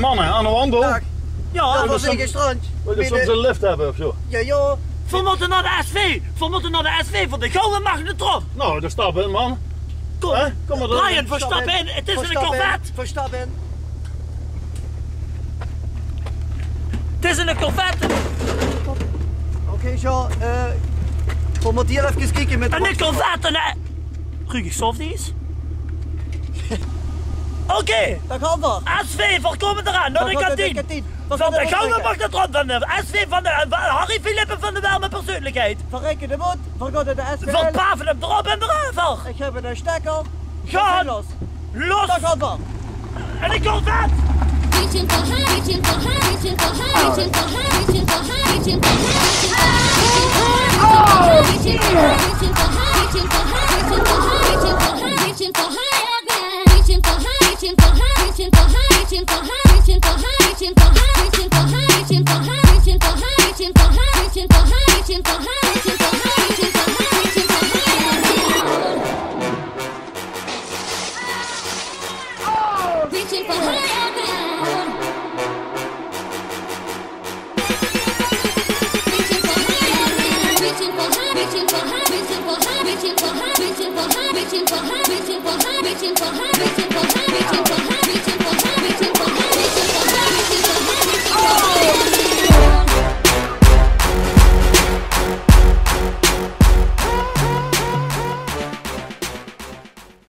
Mannen, aan de wandel. Dag. Ja, Dat we was een strand. Wil je soms een lift hebben of zo? Ja, joh. we moeten naar de SV. We moeten naar de SV voor de gouden magnetron. Nou, daar stap in, man. Kom, Hè? Kom maar Brian, erin. voor stap in. Het is een Corvette. Verstap in. Het is een Corvette. Oké, zo. eh we moeten hier even kijken met... En een Corvette. En Rugie softies. Oké. Okay. Daar gaan we. SV, voorkomend eraan, naar de kantine. Van de Gouden mag dat rond van de SV van de Harry Philippe van de Welme persoonlijkheid. Verreken de mond, vergoten de SV. Verpaven hem erop en eraf. Ik heb een stekker. Ga los. Los. Daar gaan. En ik kom vet. Reaching for high, reaching for high, reaching for high, reaching for high, reaching for high, reaching for